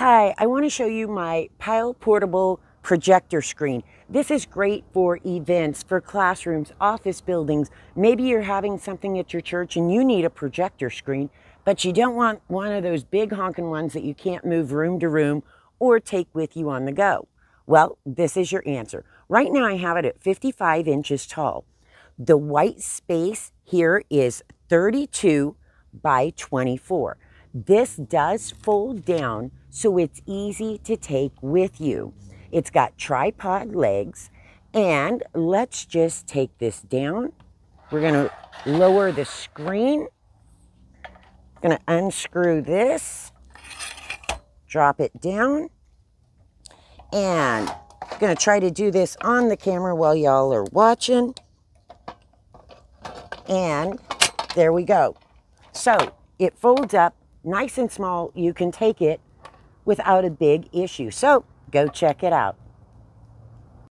Hi, I want to show you my Pyle Portable projector screen. This is great for events, for classrooms, office buildings. Maybe you're having something at your church and you need a projector screen, but you don't want one of those big honking ones that you can't move room to room or take with you on the go. Well, this is your answer. Right now I have it at 55 inches tall. The white space here is 32 by 24. This does fold down so it's easy to take with you. It's got tripod legs and let's just take this down. We're gonna lower the screen. Gonna unscrew this, drop it down, and gonna try to do this on the camera while y'all are watching. And there we go. So it folds up nice and small. You can take it without a big issue. So go check it out.